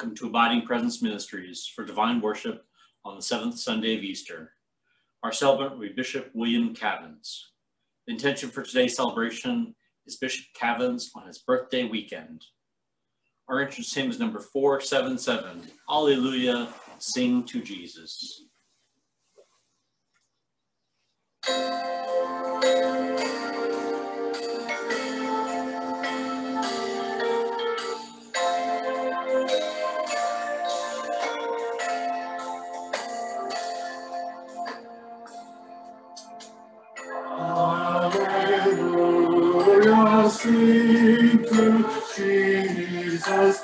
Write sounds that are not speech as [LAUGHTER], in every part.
Welcome to Abiding Presence Ministries for divine worship on the seventh Sunday of Easter. Our celebrant will be Bishop William Cavins. The intention for today's celebration is Bishop Cavins on his birthday weekend. Our entrance hymn is number 477, Alleluia, Sing to Jesus. Jesus,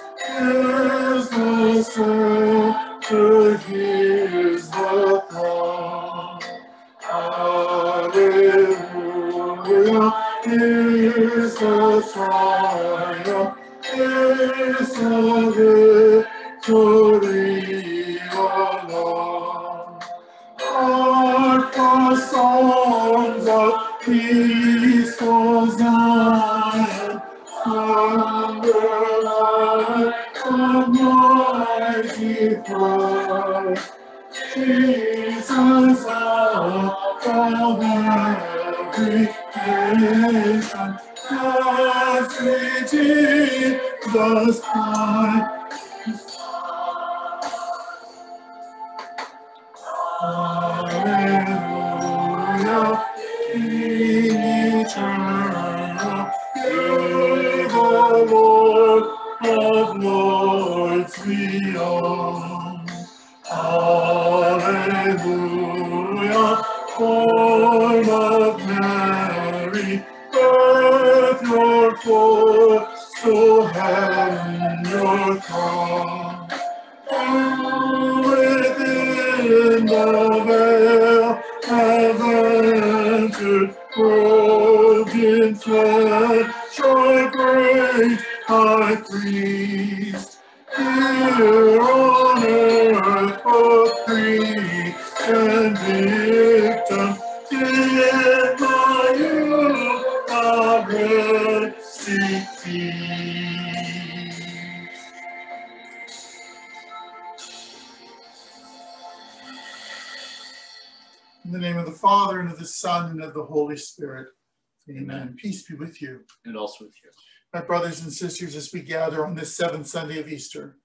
priest. Here on earth, both priest and victim, did by you our seek peace. In the name of the Father, and of the Son, and of the Holy Spirit. Amen. Peace be with you. And also with you. My brothers and sisters, as we gather on this seventh Sunday of Easter,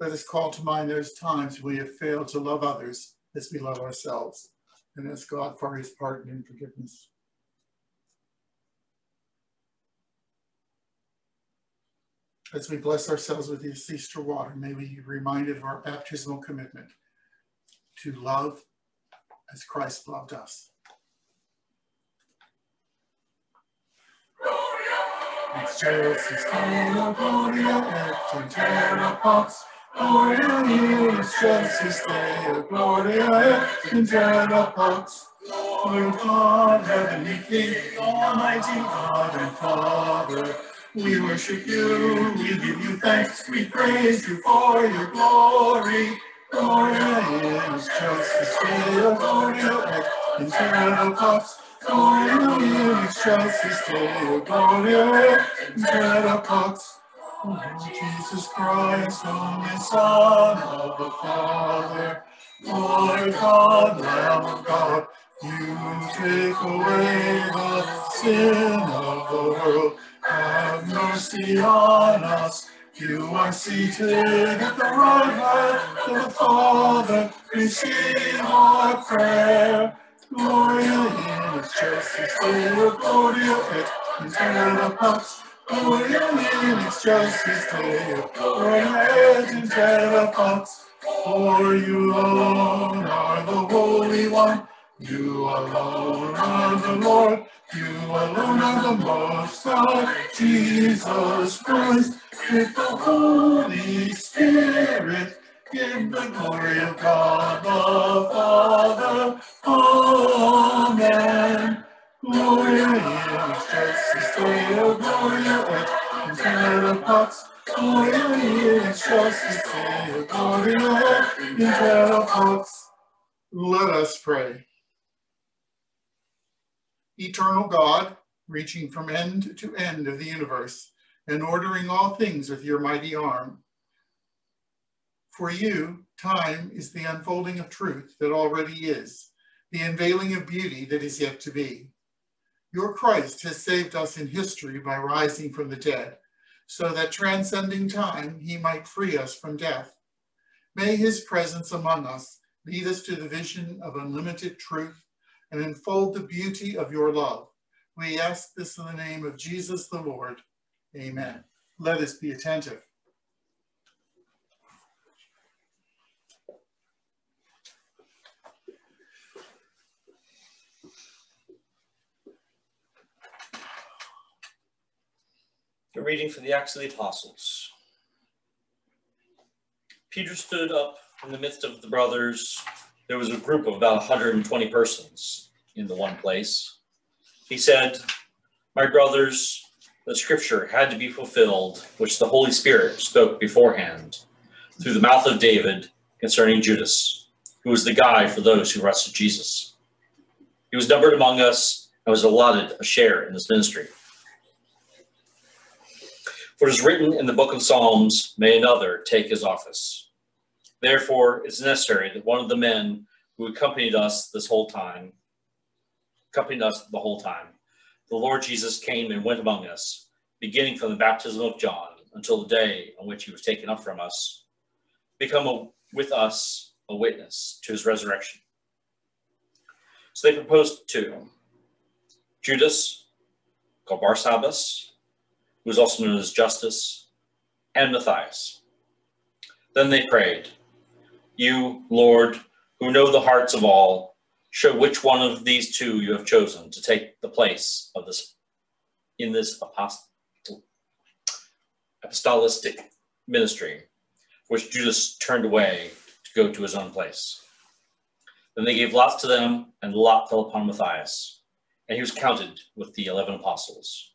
let us call to mind those times we have failed to love others as we love ourselves, and ask God for his pardon and forgiveness. As we bless ourselves with this Easter water, may we be reminded of our baptismal commitment to love as Christ loved us. Deo Gloria et in terra pax, Gloria excelsis Deo Gloria et in terra pax. Lord God, heavenly King, almighty God and Father, we worship you, we give you thanks, we praise you for your glory. Gloria Deo Gloria et in terra pax, Gloria. Lord Jesus Christ, only Son of the Father, Lord God, Lamb of God, you take away the sin of the world. Have mercy on us. You are seated at the right hand of the Father. Receive our prayer. Gloria in excelsis Deo Gloria et terra pax. Gloria in excelsis Deo Gloria et terra pax. For you alone are the Holy One. You alone are the Lord. You alone are the Most High. Jesus Christ, with the Holy Spirit, in the glory of God the Father. Amen. Gloria in excelsis Deo Gloria et in terra pax. Gloria in excelsis Deo Gloria et in terra pax. Let us pray. Eternal God, reaching from end to end of the universe and ordering all things with your mighty arm, For you, time is the unfolding of truth that already is, the unveiling of beauty that is yet to be. Your Christ has saved us in history by rising from the dead, so that transcending time, he might free us from death. May his presence among us lead us to the vision of unlimited truth and unfold the beauty of your love. We ask this in the name of Jesus the Lord. Amen. Let us be attentive. A reading from the Acts of the Apostles. Peter stood up in the midst of the brothers. There was a group of about 120 persons in the one place. He said, My brothers, the scripture had to be fulfilled, which the Holy Spirit spoke beforehand through the mouth of David concerning Judas, who was the guide for those who arrested Jesus. He was numbered among us and was allotted a share in this ministry. For it is written in the book of Psalms, may another take his office. Therefore, it's necessary that one of the men who accompanied us this whole time, accompanied us the whole time, the Lord Jesus came and went among us, beginning from the baptism of John until the day on which he was taken up from us, become a, with us a witness to his resurrection. So they proposed two Judas, called Barsabbas, who was also known as Justus, and Matthias. Then they prayed, You, Lord, who know the hearts of all, show which one of these two you have chosen to take the place of this in this apostol, apostolic ministry, which Judas turned away to go to his own place. Then they gave lots to them, and the lot fell upon Matthias, and he was counted with the eleven apostles.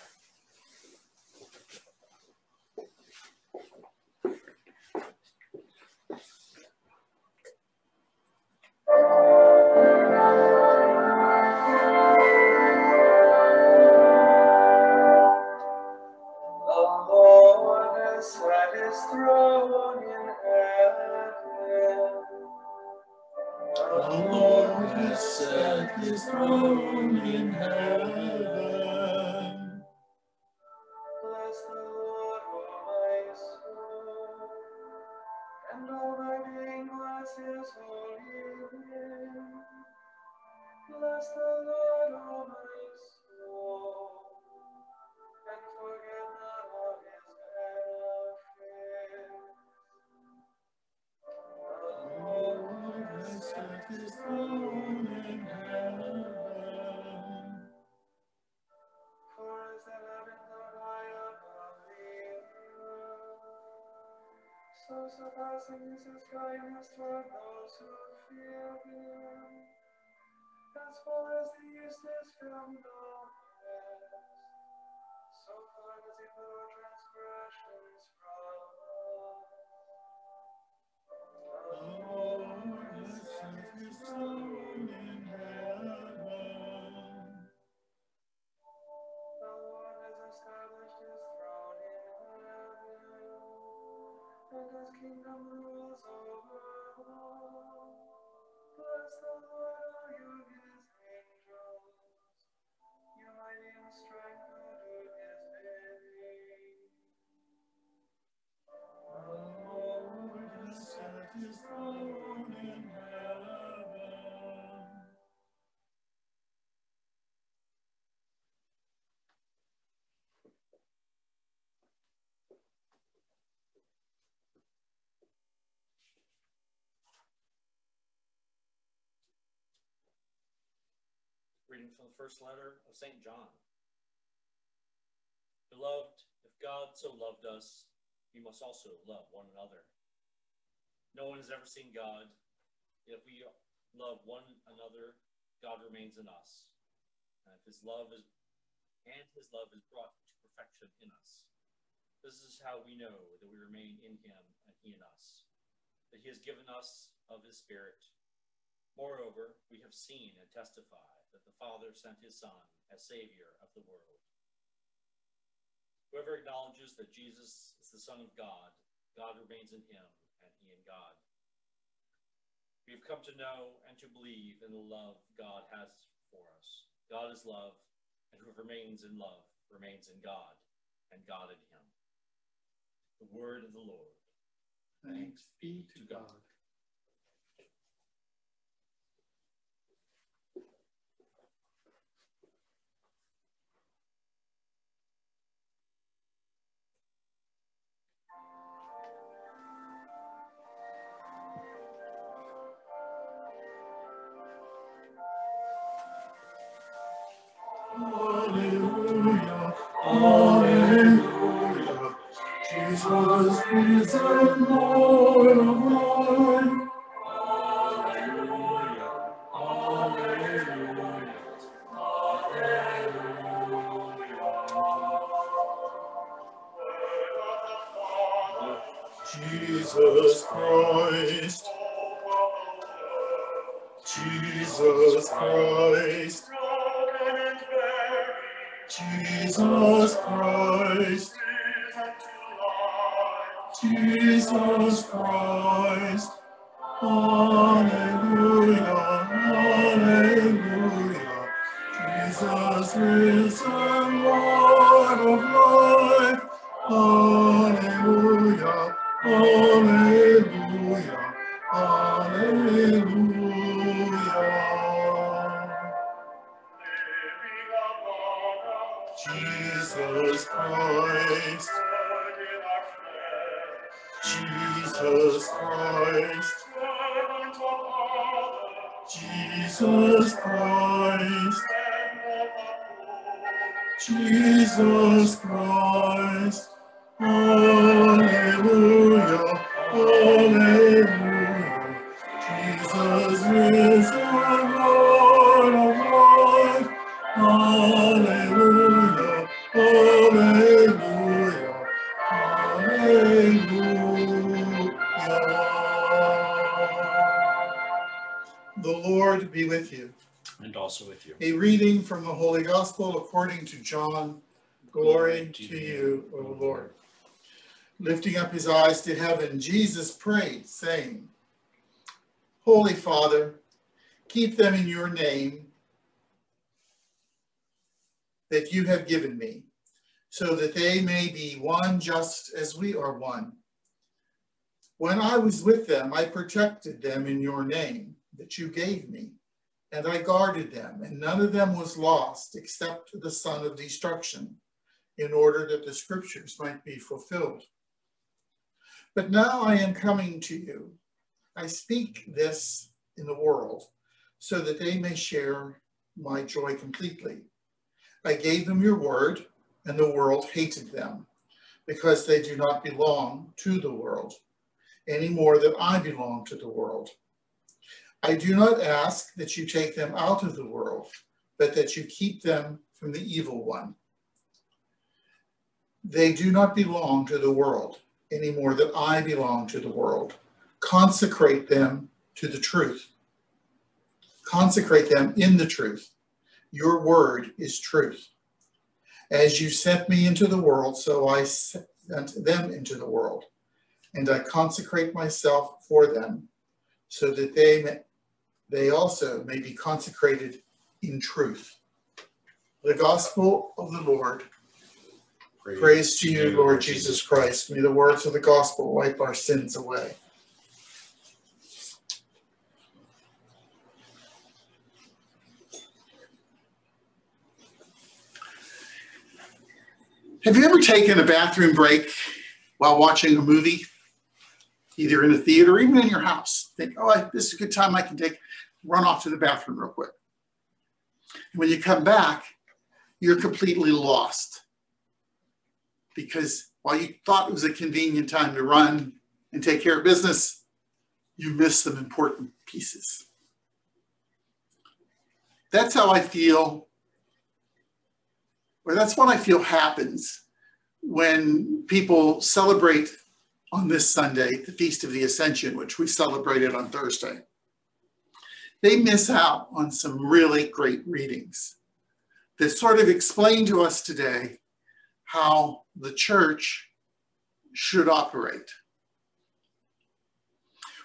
throne in heaven. Surpassing is his kindness toward those who fear him. As far as the east is from the west, so far does he put transgressions from us. Lord has Reading from the first letter of St. John. Beloved, if God so loved us, we must also love one another. No one has ever seen God. If we love one another, God remains in us. And his love is and his love is brought to perfection in us. This is how we know that we remain in him and he in us. That he has given us of his spirit. Moreover, we have seen and testify that the Father sent his Son as Savior of the world. Whoever acknowledges that Jesus is the Son of God, God remains in him, and he in God. We have come to know and to believe in the love God has for us. God is love, and whoever remains in love remains in God, and God in him. The word of the Lord. Thanks be to God. Christ, Hallelujah, Hallelujah. Jesus is the Lord of life. Hallelujah, Hallelujah, Hallelujah. Jesus Christ, Jesus Christ, Jesus Christ, Jesus Christ, Hallelujah, Hallelujah. Jesus is Lord be with you. And also with you. A reading from the Holy Gospel according to John. Glory to you, O Lord. Lifting up his eyes to heaven, Jesus prayed, saying, Holy Father, keep them in your name that you have given me, so that they may be one just as we are one. When I was with them, I protected them in your name that you gave me, and I guarded them, and none of them was lost except the son of destruction, in order that the scriptures might be fulfilled. But now I am coming to you. I speak this in the world, so that they may share my joy completely. I gave them your word, and the world hated them, because they do not belong to the world, any more than I belong to the world. I do not ask that you take them out of the world, but that you keep them from the evil one. They do not belong to the world any more than I belong to the world. Consecrate them to the truth. Consecrate them in the truth. Your word is truth. As you sent me into the world, so I sent them into the world. And I consecrate myself for them, so that they, may, they also may be consecrated in truth. The gospel of the Lord. Praise to you, Lord Jesus Christ. May the words of the gospel wipe our sins away. Have you ever taken a bathroom break while watching a movie? Either in a theater even in your house. Think, oh, I, this is a good time I can take, run off to the bathroom real quick. And when you come back, you're completely lost because while you thought it was a convenient time to run and take care of business, you missed some important pieces. That's how I feel, or that's what I feel happens when people celebrate on this Sunday the Feast of the Ascension, which we celebrated on Thursday. They miss out on some really great readings that sort of explain to us today how the church should operate.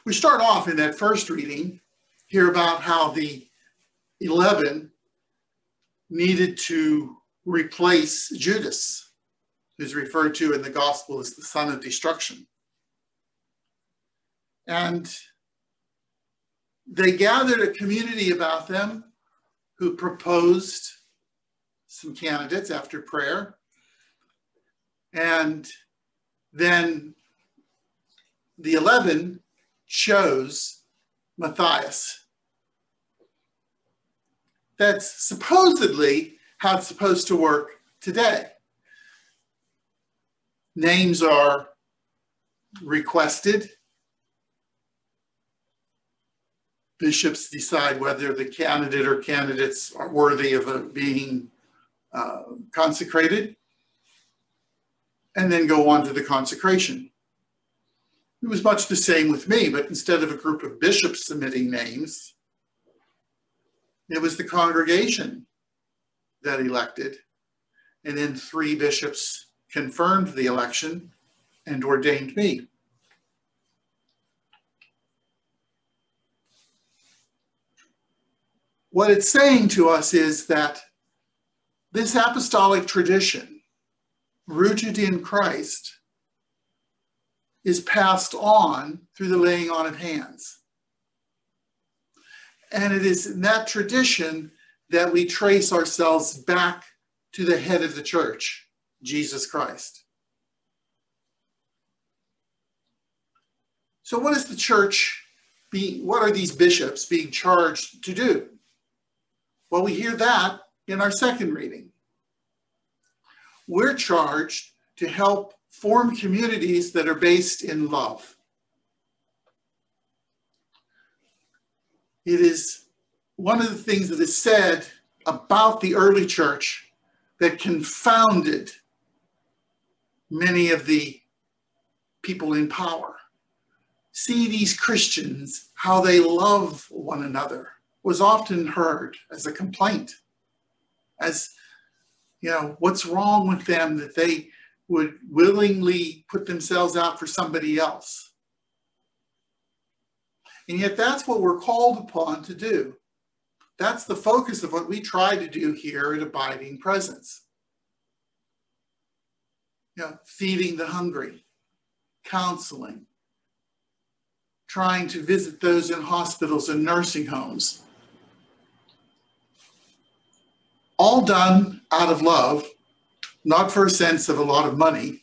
We start off in that first reading, hear about how the 11 needed to replace Judas, who's referred to in the gospel as the son of destruction. And they gathered a community about them who proposed some candidates after prayer. And then the 11 chose Matthias. That's supposedly how it's supposed to work today. Names are requested. Bishops decide whether the candidate or candidates are worthy of uh, being uh, consecrated, and then go on to the consecration. It was much the same with me, but instead of a group of bishops submitting names, it was the congregation that elected. And then three bishops confirmed the election and ordained me. What it's saying to us is that this apostolic tradition, rooted in Christ, is passed on through the laying on of hands. And it is in that tradition that we trace ourselves back to the head of the church, Jesus Christ. So, what is the church being, what are these bishops being charged to do? Well, we hear that in our second reading. We're charged to help form communities that are based in love. It is one of the things that is said about the early church that confounded many of the people in power. See these Christians, how they love one another, was often heard as a complaint, as, you know, what's wrong with them that they would willingly put themselves out for somebody else. And yet, that's what we're called upon to do. That's the focus of what we try to do here at Abiding Presence. You know, feeding the hungry, counseling, trying to visit those in hospitals and nursing homes. All done out of love not for a sense of a lot of money,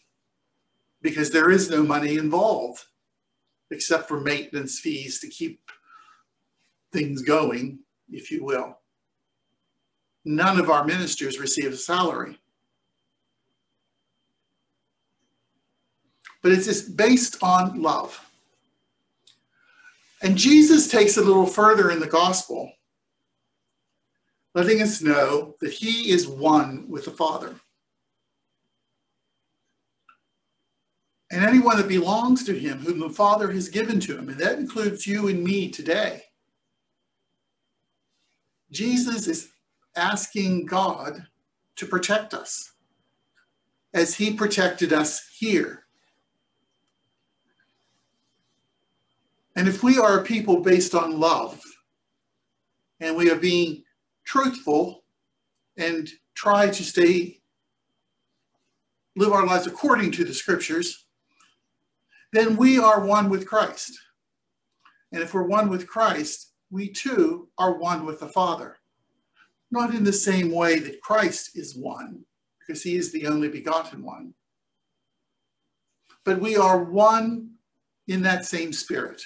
because there is no money involved except for maintenance fees to keep things going, if you will. None of our ministers receive a salary. But it's just based on love. And Jesus takes it a little further in the gospel, letting us know that he is one with the Father. and anyone that belongs to him, whom the Father has given to him. And that includes you and me today. Jesus is asking God to protect us as he protected us here. And if we are a people based on love and we are being truthful and try to stay, live our lives according to the scriptures, then we are one with Christ. And if we're one with Christ, we too are one with the Father. Not in the same way that Christ is one, because he is the only begotten one, but we are one in that same spirit.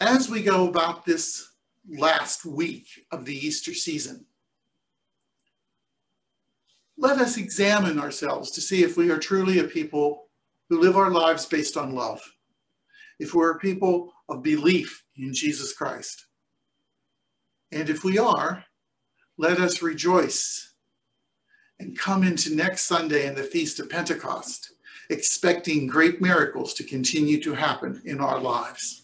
As we go about this last week of the Easter season, let us examine ourselves to see if we are truly a people who live our lives based on love, if we're a people of belief in Jesus Christ. And if we are, let us rejoice and come into next Sunday and the Feast of Pentecost, expecting great miracles to continue to happen in our lives.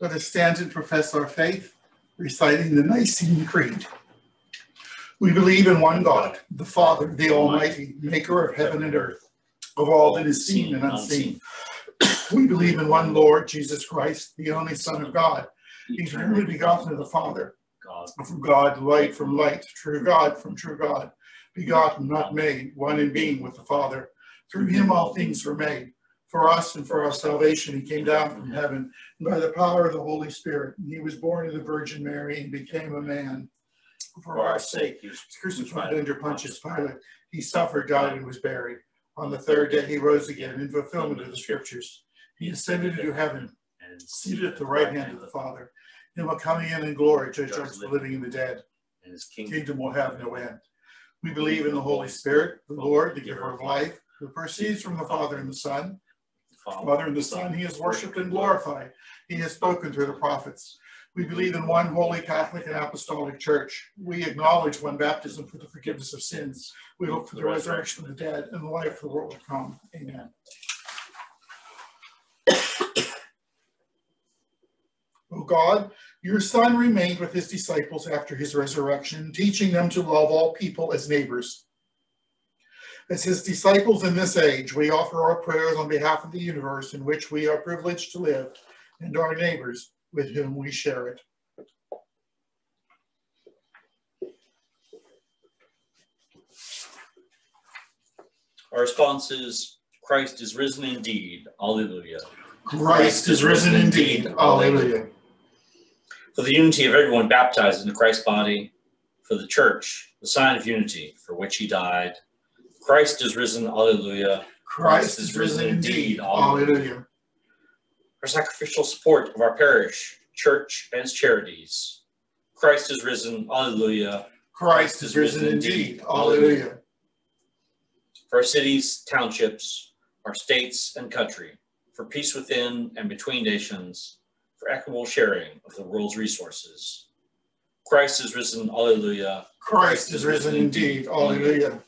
Let us stand and profess our faith, reciting the Nicene Creed. We believe in one God, the Father, the Almighty, maker of heaven and earth, of all that is seen and unseen. [CLEARS THROAT] We believe in one Lord, Jesus Christ, the only Son of God, eternally begotten of the Father, from God, light from light, true God from true God, begotten, not made, one in being with the Father. Through him all things were made. For us and for our salvation, he came down from heaven by the power of the Holy Spirit. He was born of the Virgin Mary and became a man. For our sake, he was crucified under Pontius Pilate. He suffered, died, and was buried. On the third day, he rose again in fulfillment of the scriptures. He ascended into heaven, and seated at the right hand of the Father. And will come in in glory to judge the living and the dead. and his. Kingdom will have no end. We believe in the Holy Spirit, the Lord, the giver of life, who proceeds from the Father and the Son. Father and the Son, he is worshipped and glorified. He has spoken through the prophets. We believe in one holy Catholic and Apostolic Church. We acknowledge one baptism for the forgiveness of sins. We hope for the resurrection of the dead and the life of the world to come. Amen. [COUGHS] O God, your Son remained with his disciples after his resurrection, teaching them to love all people as neighbors. As his disciples in this age, we offer our prayers on behalf of the universe in which we are privileged to live and our neighbors with whom we share it. Our response is Christ is risen indeed. Alleluia. Christ is risen indeed. Alleluia. For the unity of everyone baptized into Christ's body, for the church, the sign of unity for which he died. Christ is risen. Alleluia. Christ is risen indeed. Alleluia. For sacrificial support of our parish, church, and its charities. Christ is risen. Alleluia. Christ is risen indeed. Alleluia. For our cities, townships, our states, and country. For peace within and between nations. For equitable sharing of the world's resources. Christ is risen. Alleluia. Christ is risen indeed. Alleluia.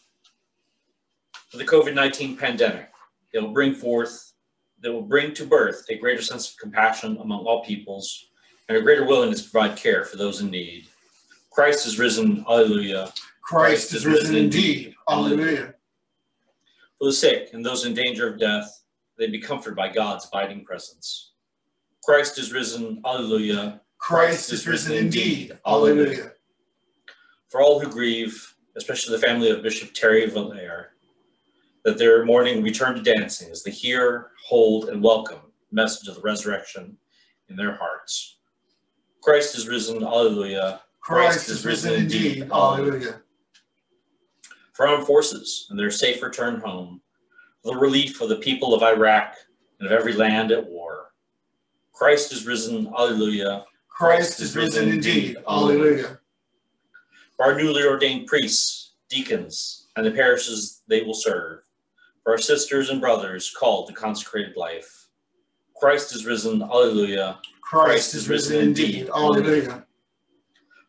For the COVID-19 pandemic. It will bring forth, that will bring to birth a greater sense of compassion among all peoples and a greater willingness to provide care for those in need. Christ is risen, alleluia. Christ is risen indeed. Alleluia. For the sick and those in danger of death, they be comforted by God's abiding presence. Christ is risen, alleluia. Christ is risen indeed. Alleluia. For all who grieve, especially the family of Bishop Terry Villaire, that their mourning return to dancing as they hear, hold, and welcome the message of the resurrection in their hearts. Christ is risen, alleluia. Christ is risen indeed. Alleluia. For armed forces and their safe return home, for the relief of the people of Iraq and of every land at war. Christ is risen, alleluia. Christ is risen indeed. Alleluia. For our newly ordained priests, deacons, and the parishes they will serve. For our sisters and brothers called to consecrated life. Christ is risen, alleluia. Christ is risen indeed. Alleluia.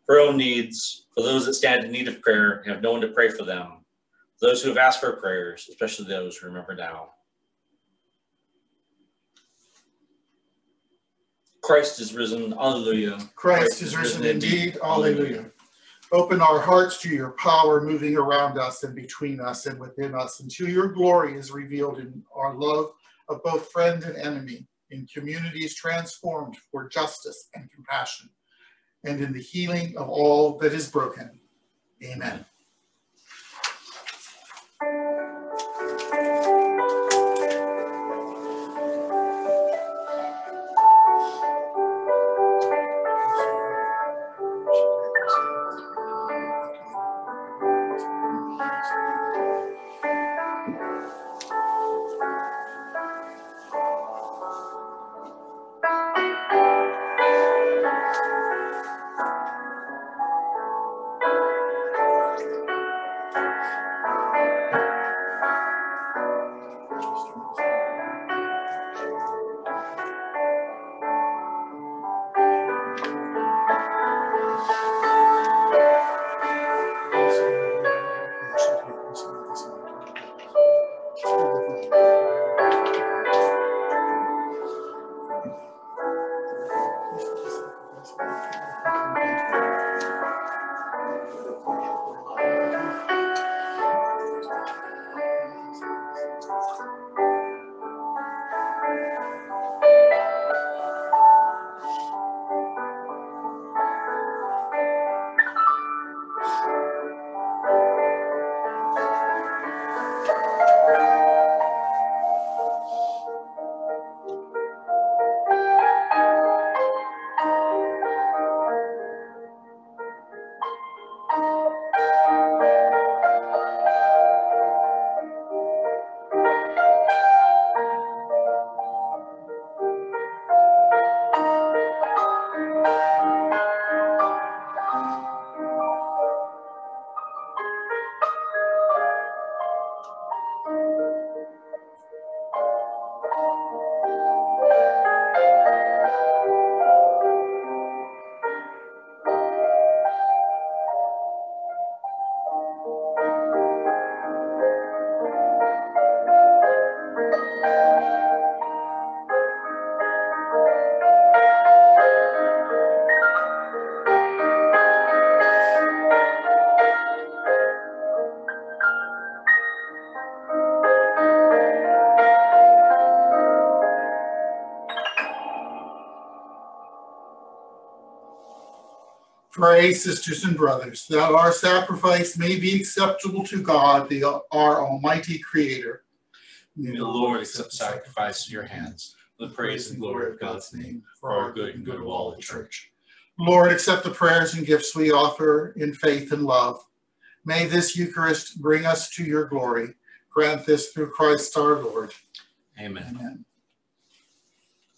For our own needs, for those that stand in need of prayer and have no one to pray for them. For those who have asked for prayers, especially those who remember now. Christ is risen, alleluia. Christ is risen indeed. Alleluia. Open our hearts to your power moving around us and between us and within us until your glory is revealed in our love of both friend and enemy, in communities transformed for justice and compassion, and in the healing of all that is broken. Amen. Pray, sisters and brothers, that our sacrifice may be acceptable to God, the, our Almighty Creator. May the Lord accept sacrifice at your hands, the praise and glory of God's name, for our good and good of all the church. Lord, accept the prayers and gifts we offer in faith and love. May this Eucharist bring us to your glory. Grant this through Christ our Lord. Amen. Amen.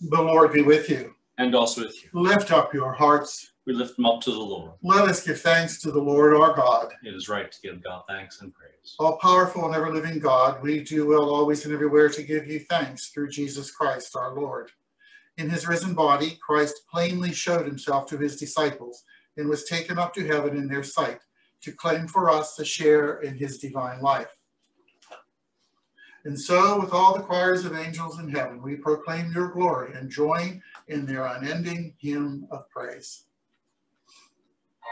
The Lord be with you. And also with you. Lift up your hearts. We lift them up to the Lord. Let us give thanks to the Lord our God. It is right to give God thanks and praise. All powerful and ever living God, we do well always and everywhere to give you thanks through Jesus Christ our Lord. In his risen body, Christ plainly showed himself to his disciples and was taken up to heaven in their sight to claim for us a share in his divine life. And so, with all the choirs of angels in heaven, we proclaim your glory and join in their unending hymn of praise.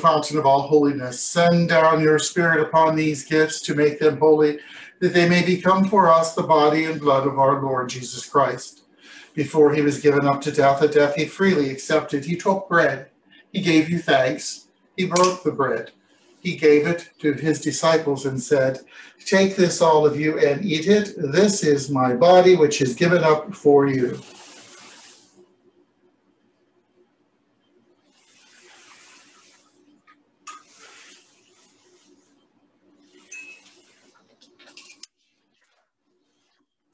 fountain of all holiness. Send down your Spirit upon these gifts to make them holy, that they may become for us the body and blood of our Lord Jesus Christ. Before he was given up to death, a death he freely accepted, he took bread. He gave you thanks. He broke the bread. He gave it to his disciples and said, Take this, all of you, and eat it. This is my body, which is given up for you.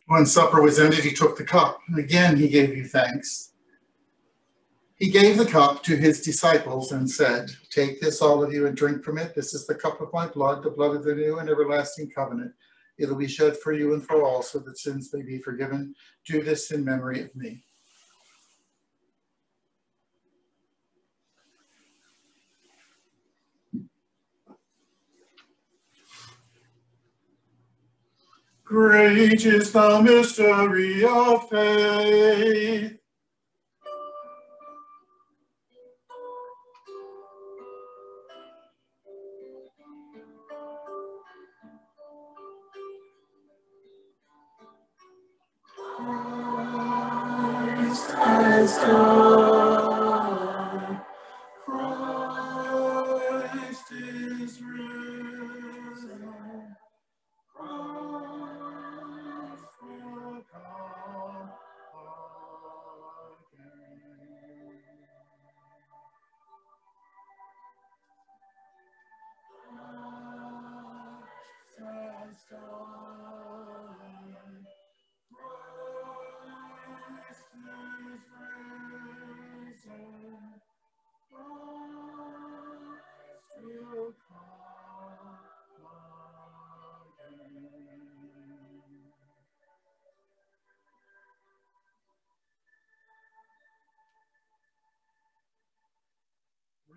When supper was ended, he took the cup. and Again, he gave you thanks. He gave the cup to his disciples and said, Take this, all of you, and drink from it. This is the cup of my blood, the blood of the new and everlasting covenant. It'll be shed for you and for all, so that sins may be forgiven. Do this in memory of me. Great is the mystery of faith. Christ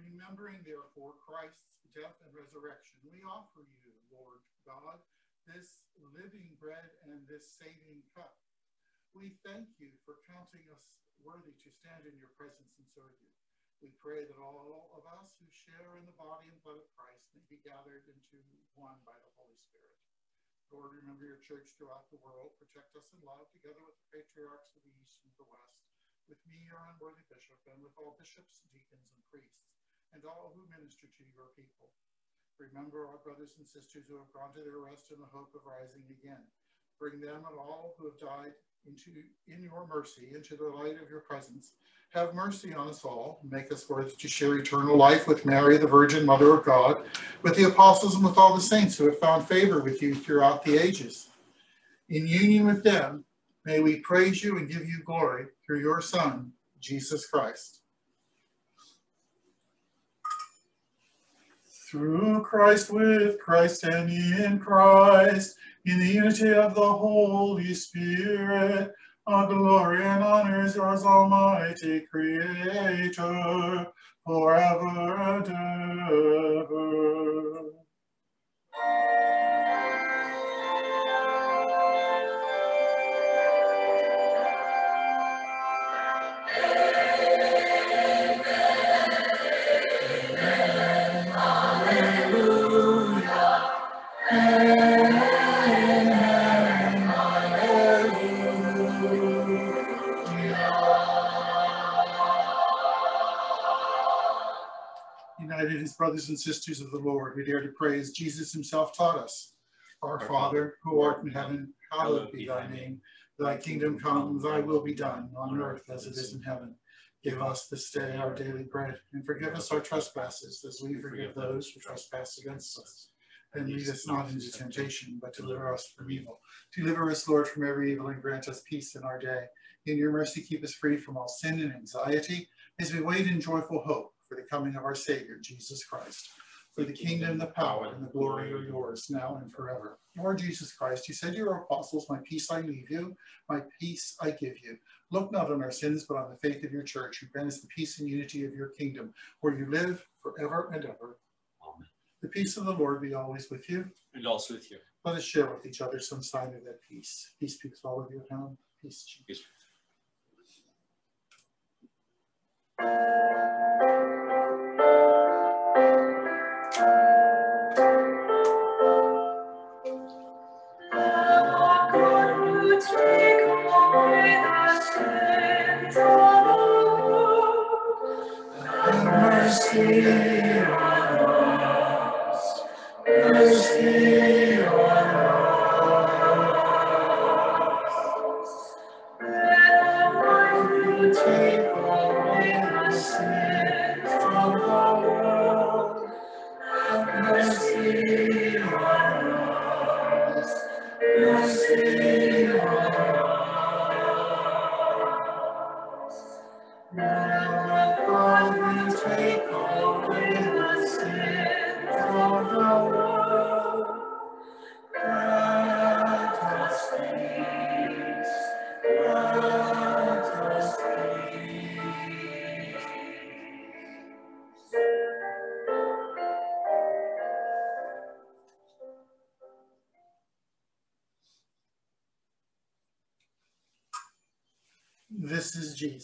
Remembering therefore Christ's death and resurrection, we offer you, Lord God, this living bread and this saving cup. We thank you for counting us worthy to stand in your presence and serve you. We pray that all of us who share in the body and blood of Christ may be gathered into one by the Holy Spirit. Lord, remember your church throughout the world. Protect us in love, together with the patriarchs of the East and the West, with me, your unworthy bishop, and with all bishops, deacons, and priests, and all who minister to your people. Remember our brothers and sisters who have gone to their rest in the hope of rising again. Bring them and all who have died into in your mercy into the light of your presence. Have mercy on us all. Make us worthy to share eternal life with Mary, the Virgin Mother of God, with the apostles and with all the saints who have found favor with you throughout the ages. In union with them, may we praise you and give you glory through your Son, Jesus Christ. Through Christ, with Christ, and in Christ, in the unity of the Holy Spirit, all glory and honor is yours, Almighty Creator, forever and ever. Brothers and sisters of the Lord, we dare to pray as Jesus himself taught us. Our Father, who art in heaven, hallowed be thy name. Thy kingdom come, thy will be done, on earth as it is in heaven. Give us this day our daily bread, and forgive us our trespasses, as we forgive those who trespass against us. And lead us not into temptation, but deliver us from evil. Deliver us, Lord, from every evil, and grant us peace in our day. In your mercy, keep us free from all sin and anxiety, as we wait in joyful hope for the coming of our Savior, Jesus Christ. For the kingdom, the power, and the glory are yours, now and forever. Lord Jesus Christ, you said to your apostles, My peace I leave you, my peace I give you. Look not on our sins, but on the faith of your church, who grant us the peace and unity of your kingdom, where you live forever and ever. Amen. The peace of the Lord be always with you. And also with you. Let us share with each other some sign of that peace. Peace be with all of you at home. Peace. Peace. Mercy on us. Mercy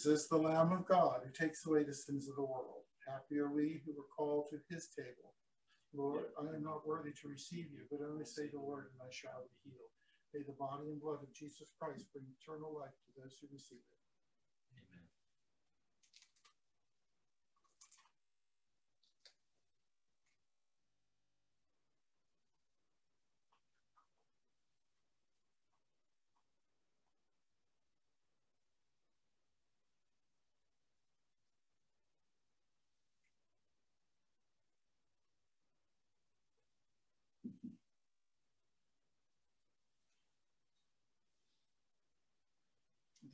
is the Lamb of God, who takes away the sins of the world. Happy are we who are called to his table. Lord, I am not worthy to receive you, but only say the word, and I shall be healed. May the body and blood of Jesus Christ bring eternal life to those who receive it. Amen.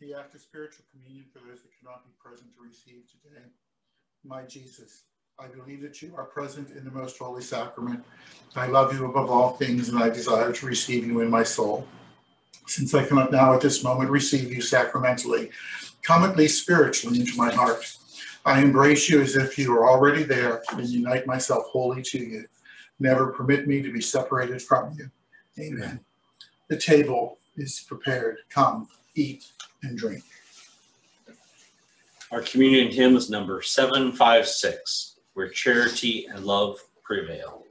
The act of spiritual communion for those that cannot be present to receive today. My Jesus, I believe that you are present in the most holy sacrament. I love you above all things, and I desire to receive you in my soul. Since I cannot now at this moment receive you sacramentally, come at least spiritually into my heart. I embrace you as if you were already there and unite myself wholly to you. Never permit me to be separated from you. Amen. the table is prepared. Come, eat, and drink. Our communion hymn is number 756, Where Charity and Love Prevail.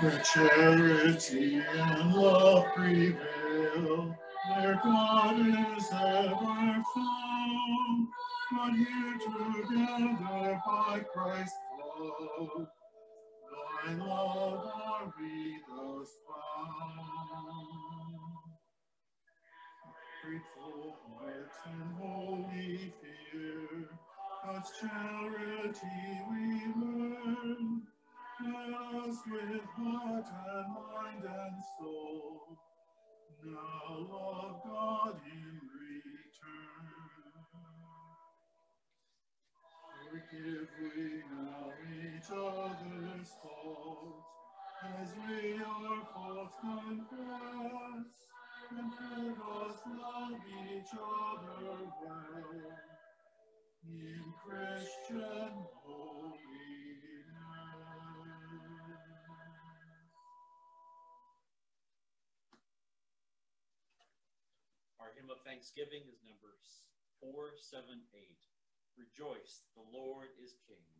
Where charity and love prevail, where God is ever found, but here together by Christ's love, thy love are we thus found. Grateful hearts and holy fear, God's charity we learn. With heart and mind and soul now love God in return. Forgive we now each other's faults as we our faults confess, and let us love each other well in Christian holiness. Thanksgiving is number 478, Rejoice, the Lord is King.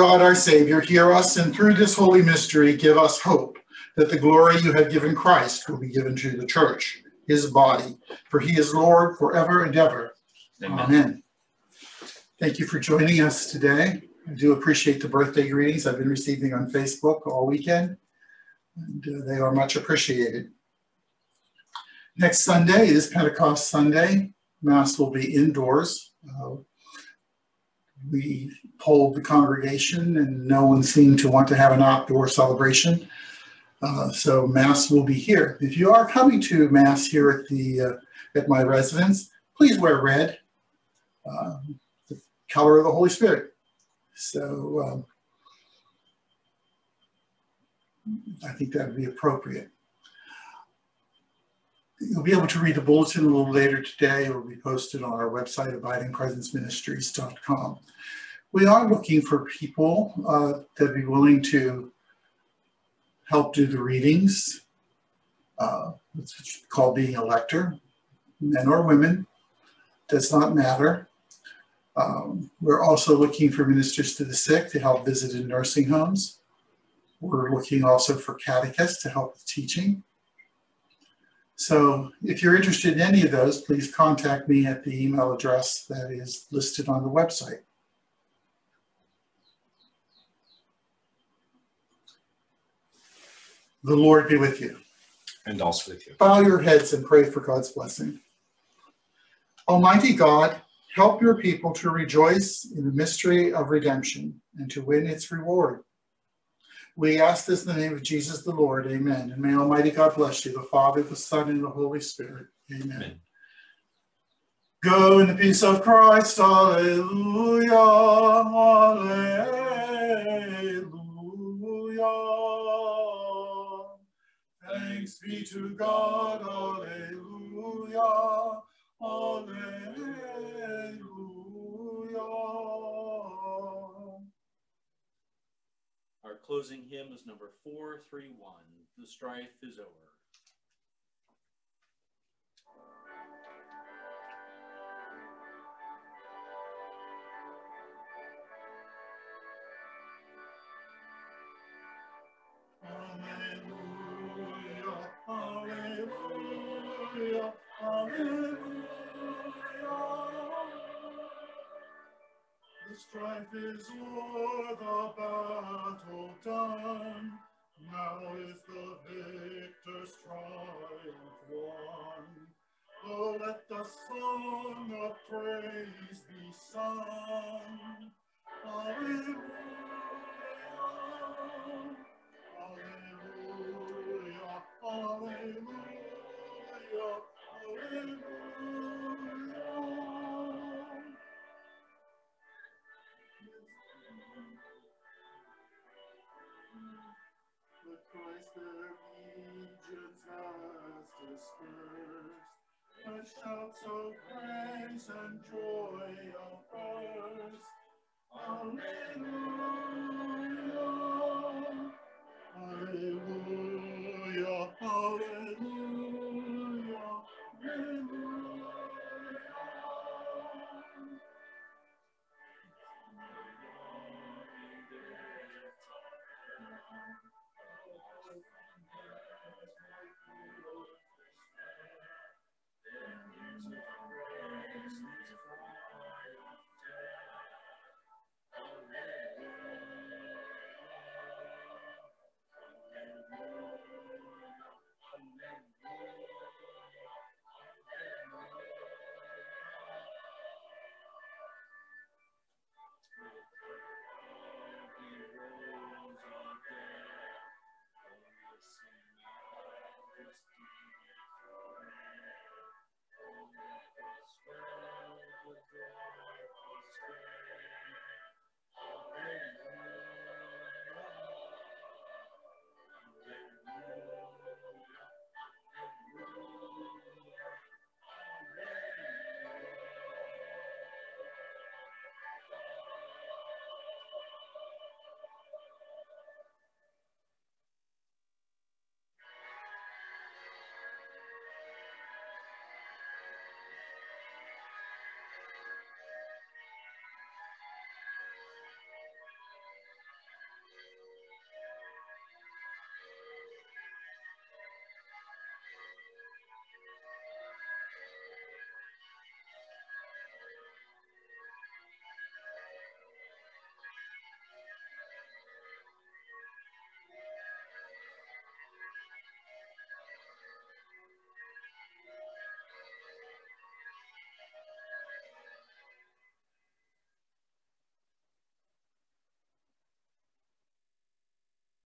God, our Savior, hear us, and through this holy mystery, give us hope that the glory you have given Christ will be given to the church, his body, for he is Lord forever and ever. Amen. Amen. Thank you for joining us today. I do appreciate the birthday greetings I've been receiving on Facebook all weekend, and uh, they are much appreciated. Next Sunday is Pentecost Sunday. Mass will be indoors. Uh, we polled the congregation, and no one seemed to want to have an outdoor celebration. Uh, so Mass will be here. If you are coming to Mass here at the uh, at my residence, please wear red, um, the color of the Holy Spirit. So um, I think that would be appropriate. You'll be able to read the bulletin a little later today. It will be posted on our website, abidingpresenceministries.com. We are looking for people uh, that'd be willing to help do the readings. Uh, it's called being a lector, men or women, does not matter. Um, we're also looking for ministers to the sick to help visit in nursing homes. We're looking also for catechists to help with teaching. So if you're interested in any of those, please contact me at the email address that is listed on the website. The Lord be with you. and also with you. Bow your heads and pray for God's blessing. Almighty God, help your people to rejoice in the mystery of redemption and to win its reward. We ask this in the name of Jesus the Lord. Amen. And may Almighty God bless you, the Father, the Son, and the Holy Spirit. Amen. Amen. Go in the peace of Christ. Hallelujah. Hallelujah. Thanks be to God. Hallelujah. Hallelujah. Our closing hymn is number 431 The Strife is Over. Hallelujah, hallelujah, hallelujah. Strife is o'er, the battle done. Now is the victor's triumph won. Oh, let the song of praise be sung. Hallelujah. Hallelujah, hallelujah, Christ their legions has dispersed, the shouts of praise and joy outburst. Hallelujah. Hallelujah, hallelujah, hallelujah.